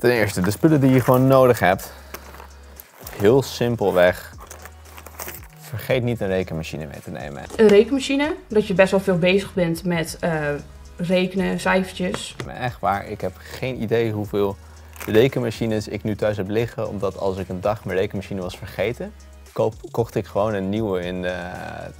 Ten eerste, de spullen die je gewoon nodig hebt. Heel simpelweg. Vergeet niet een rekenmachine mee te nemen. Een rekenmachine, dat je best wel veel bezig bent met uh, rekenen, cijfertjes. Maar echt waar, ik heb geen idee hoeveel rekenmachines ik nu thuis heb liggen. Omdat als ik een dag mijn rekenmachine was vergeten, koop, kocht ik gewoon een nieuwe in de,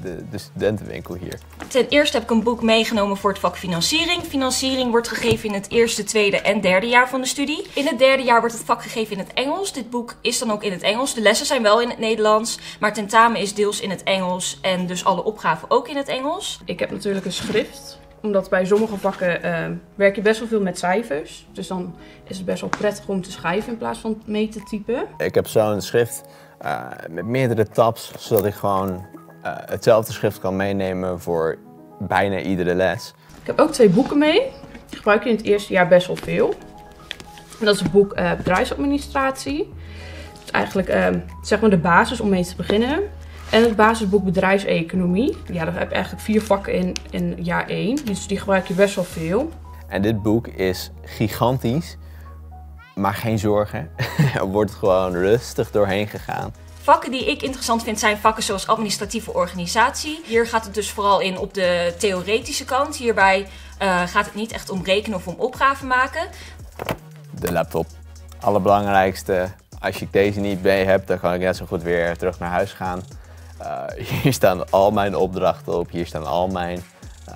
de, de, studentenwinkel hier. Ten eerste heb ik een boek meegenomen voor het vak financiering. Financiering wordt gegeven in het eerste, tweede en derde jaar van de studie. In het derde jaar wordt het vak gegeven in het Engels. Dit boek is dan ook in het Engels. De lessen zijn wel in het Nederlands, maar tentamen is deels in het Engels en dus alle opgaven ook in het Engels. Ik heb natuurlijk een schrift omdat bij sommige vakken uh, werk je best wel veel met cijfers. Dus dan is het best wel prettig om te schrijven in plaats van mee te typen. Ik heb zo'n schrift uh, met meerdere tabs, zodat ik gewoon uh, hetzelfde schrift kan meenemen voor bijna iedere les. Ik heb ook twee boeken mee. Die gebruik je in het eerste jaar best wel veel. En dat is het boek uh, bedrijfsadministratie. Dat is eigenlijk ehm, zeg maar de basis om mee te beginnen. En het basisboek bedrijfseconomie. Ja, daar heb je eigenlijk vier vakken in, in jaar 1. Dus die gebruik je best wel veel. En dit boek is gigantisch. Maar geen zorgen, er wordt gewoon rustig doorheen gegaan. Vakken die ik interessant vind zijn vakken zoals administratieve organisatie. Hier gaat het dus vooral in op de theoretische kant. Hierbij uh, gaat het niet echt om rekenen of om opgaven maken. De laptop. Allerbelangrijkste. Als ik deze niet bij heb, dan kan ik net zo goed weer terug naar huis gaan. Uh, hier staan al mijn opdrachten op, hier staan al mijn uh,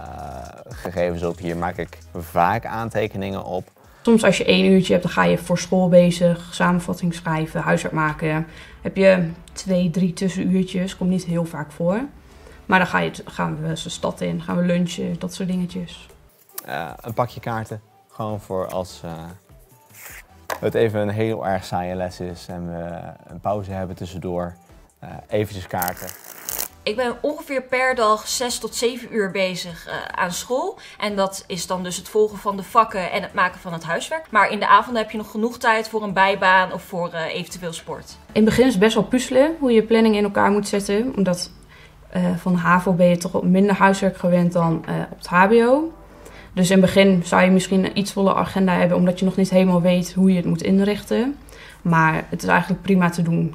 gegevens op. Hier maak ik vaak aantekeningen op. Soms als je één uurtje hebt, dan ga je voor school bezig, samenvatting schrijven, huiswerk maken. Heb je twee, drie tussenuurtjes, komt niet heel vaak voor. Maar dan ga je, gaan we de stad in, gaan we lunchen, dat soort dingetjes. Een pakje kaarten, gewoon voor als uh, het even een heel erg saaie les is en we een pauze hebben tussendoor. Uh, eventjes kaarten. Ik ben ongeveer per dag 6 tot 7 uur bezig uh, aan school. En dat is dan dus het volgen van de vakken en het maken van het huiswerk. Maar in de avond heb je nog genoeg tijd voor een bijbaan of voor uh, eventueel sport. In het begin is het best wel puzzelen hoe je planning in elkaar moet zetten. Omdat uh, van HAVO ben je toch wat minder huiswerk gewend dan op het HBO. Dus in het begin zou je misschien een iets volle agenda hebben, omdat je nog niet helemaal weet hoe je het moet inrichten. Maar het is eigenlijk prima te doen.